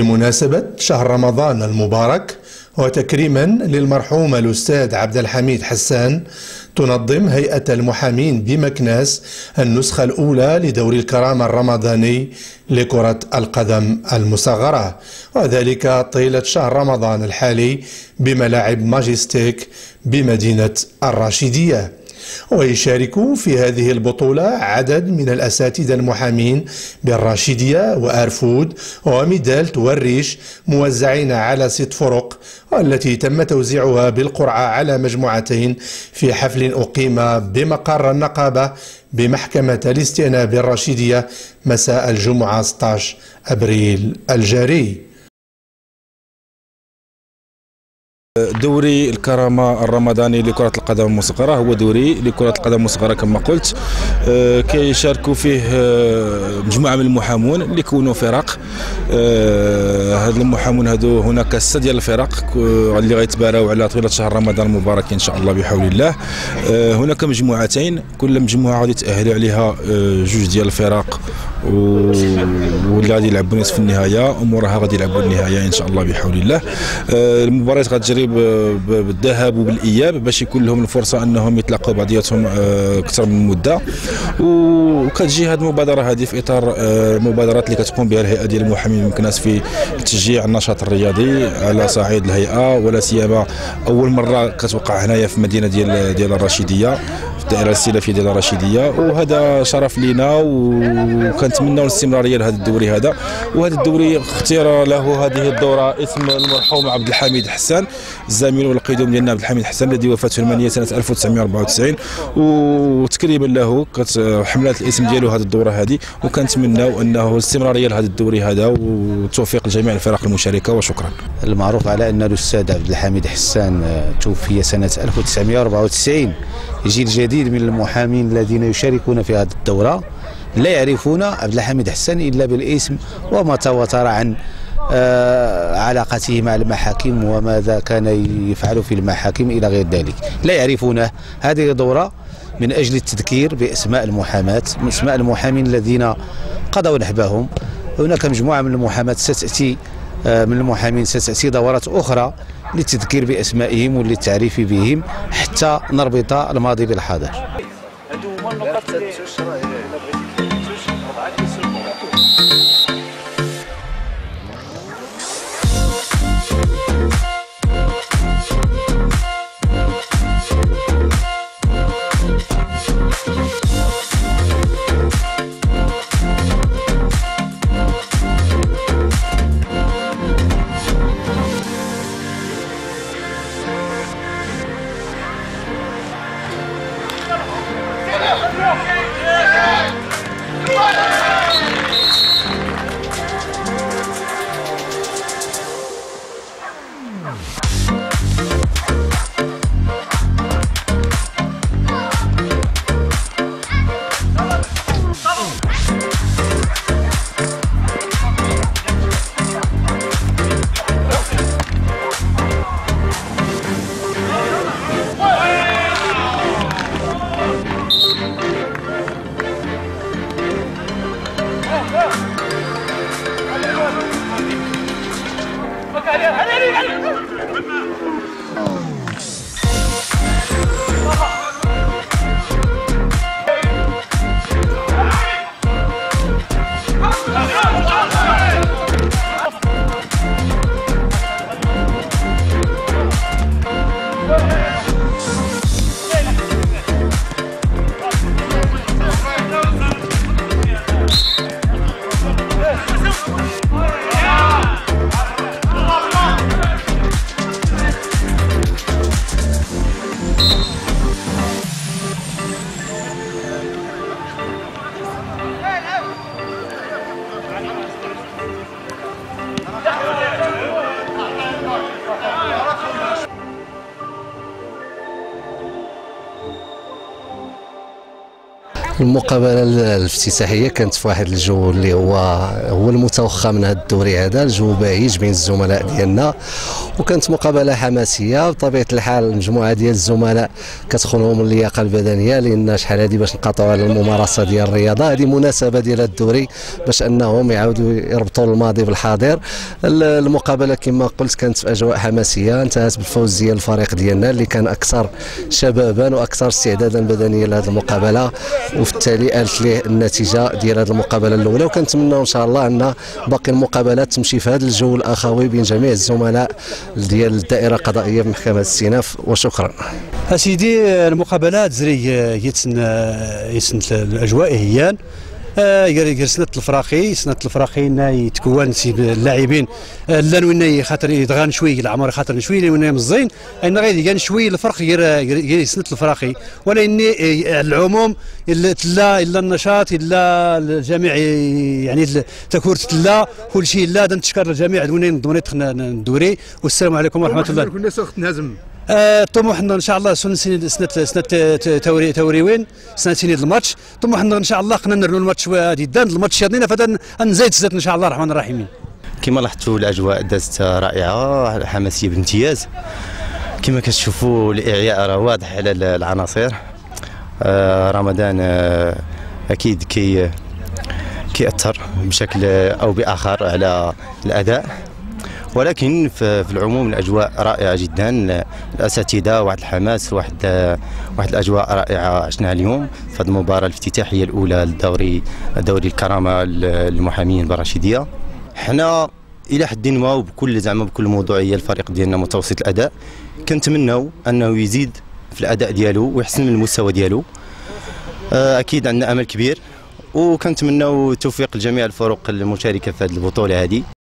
بمناسبة شهر رمضان المبارك وتكريما للمرحوم الأستاذ عبد الحميد حسان تنظم هيئة المحامين بمكناس النسخة الأولى لدور الكرامة الرمضاني لكرة القدم المصغرة. وذلك طيلة شهر رمضان الحالي بملاعب ماجستيك بمدينة الراشدية. ويشارك في هذه البطولة عدد من الأساتذة المحامين بالراشدية وأرفود وميدالت والريش موزعين على ست فرق والتي تم توزيعها بالقرعة على مجموعتين في حفل أقيم بمقر النقابة بمحكمة الاستئناف الرشيدية مساء الجمعة 16 أبريل الجاري. دوري الكرامة الرمضاني لكرة القدم المصغرة. هو دوري لكرة القدم المصغرة كما قلت. آه، كيشاركوا فيه آه، مجموعة من المحامون اللي كونوا فرق. آه، هاد المحامون هادو هناك سته ديال الفرق اللي غيتباراو على طيله شهر رمضان المبارك إن شاء الله بحول الله. هناك مجموعتين كل مجموعة غادي تأهلوا عليها جوج ديال الفرق. واللي غادي يلعبوا نصف النهاية وموراها غادي يلعبوا النهاية إن شاء الله بحول الله. المباريات غتجري بالذهاب وبالإياب باش يكون لهم الفرصة أنهم يتلاقوا بعضياتهم آه، أكثر من مدة. وكتجي هذه المبادرة هذه في إطار المبادرات آه، اللي كتقوم بها الهيئة ديال المحامين المكناس في تشجيع النشاط الرياضي على صعيد الهيئة ولا سيما أول مرة كتوقع هنايا في مدينة ديال ديال الرشيدية. الدائره السلفيه ديال الرشيديه وهذا شرف لنا وكنتمناو الاستمراريه لهذا الدوري هذا. وهذا الدوري اختير له هذه الدورة اسم المرحوم عبد الحميد حسان الزميل والقيدوم ديالنا عبد الحميد حسان الذي وفاته المنيه سنة 1994 وتكريما له حملات الاسم ديالو هذه الدورة هذه. وكنتمناو أنه الاستمراريه لهذا الدوري هذا والتوفيق لجميع الفرق المشاركة وشكرا. المعروف على أن الأستاذ عبد الحميد حسان توفي سنة 1994 جيل جديد من المحامين الذين يشاركون في هذه الدورة. لا يعرفون عبد الحميد حسن إلا بالاسم وما تواتر عن آه علاقته مع المحاكم وماذا كان يفعل في المحاكم إلى غير ذلك. لا يعرفونه هذه دورة من أجل التذكير بأسماء المحاماة أسماء المحامين الذين قضوا نحبهم. هناك مجموعة من المحاماة ستأتي آه من المحامين ستأتي دورات أخرى. للتذكير بأسمائهم وللتعريف بهم حتى نربط الماضي بالحاضر. هادو هما النقط اللي Thank you. المقابلة الافتتاحية كانت في واحد الجو اللي هو هو المتوخى من هذا الدوري هذا الجو بهيج بين الزملاء ديالنا. وكانت مقابلة حماسية بطبيعة الحال مجموعة ديال الزملاء كتخونهم اللياقة البدنية لأن شحال هذه باش نقاطعوا على الممارسة ديال الرياضة. هذه مناسبة ديال الدوري باش أنهم يعاودوا يربطوا الماضي بالحاضر. المقابلة كما قلت كانت في أجواء حماسية انتهت بالفوز ديال الفريق ديالنا اللي كان أكثر شبابا وأكثر استعدادا بدنيا لهذه المقابلة. وفي التالي الت ليه النتيجة ديال هذه المقابلة الأولى وكنتمنى إن شاء الله أن باقي المقابلات تمشي في هذا الجو الاخوي بين جميع الزملاء ديال الدائرة القضائية في محكمة السيناف وشكرا. أسيدي المقابلات زري يتسن يتسن الأجواء هي آه سنة الفراقي سنة الفراقي يتكون اللاعبين. لا وين خاطر يدغان شوي العمر خاطر شوي وين مزين. ان غير كان شوي الفرق غير سنة الفراقي ولكن العموم إلا إلا النشاط إلا الجميع يعني تكورت تلا كل شيء لا نتشكر الجميع. وين ندوري. والسلام عليكم ورحمة الله. سوخت نازم طموحنا إن شاء الله سنه سنه سنه توري توريوين سنه سنة الماتش. طموحنا إن شاء الله قنا نرنو الماتش دان الماتش يدينا فدا نزيد أن شاء الله الرحمن الرحيم كما لاحظتوا الأجواء دازت رائعة حماسية بامتياز. كما كتشوفوا الإعياء راه واضح على العناصر. آه رمضان آه أكيد كي كيأثر بشكل أو بآخر على الأداء. ولكن في العموم الأجواء رائعة جدا. الأساتذة واحد الحماس واحد واحد الأجواء رائعة عشناها اليوم. في هذه المباراة الافتتاحية الأولى للدوري دوري الكرامة للمحامين البراشيديه حنا إلى حد ما وبكل زعما بكل موضوعية الفريق ديالنا متوسط الأداء. كنتمناو أنه يزيد في الأداء ديالو ويحسن من المستوى ديالو. أكيد عندنا أمل كبير. وكنتمناو توفيق لجميع الفرق المشاركة في هذه البطولة هذه.